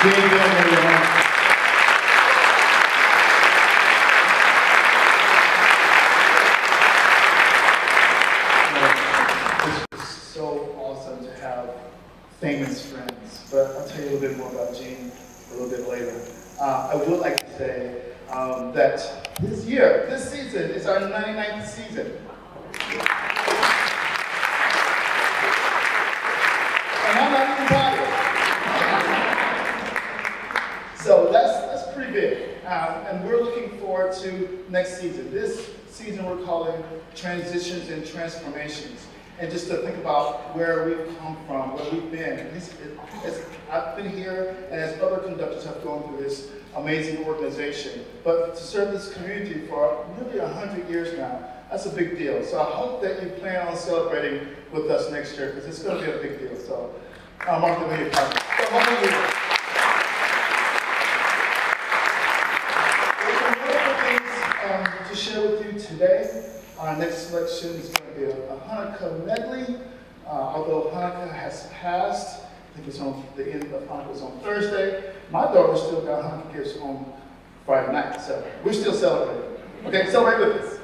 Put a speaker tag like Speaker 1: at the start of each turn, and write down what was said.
Speaker 1: Jane Gilmore, to have famous friends, but I'll tell you a little bit more about Jean a little bit later. Uh, I would like to say um, that this year, this season, is our 99th season. Um, and we're looking forward to next season. This season we're calling Transitions and Transformations. And just to think about where we've come from, where we've been. It, I've been here and as other conductors have gone through this amazing organization. But to serve this community for nearly 100 years now, that's a big deal. So I hope that you plan on celebrating with us next year because it's going to be a big deal. So, uh, Mark, the video. So, hopefully, um, to share with you today. Our next selection is going to be a, a Hanukkah medley. Uh, although Hanukkah has passed, I think it's on the end of Hanukkah is on Thursday. My daughter still got Hanukkah gifts on Friday night, so we're still celebrating. Okay, celebrate with us.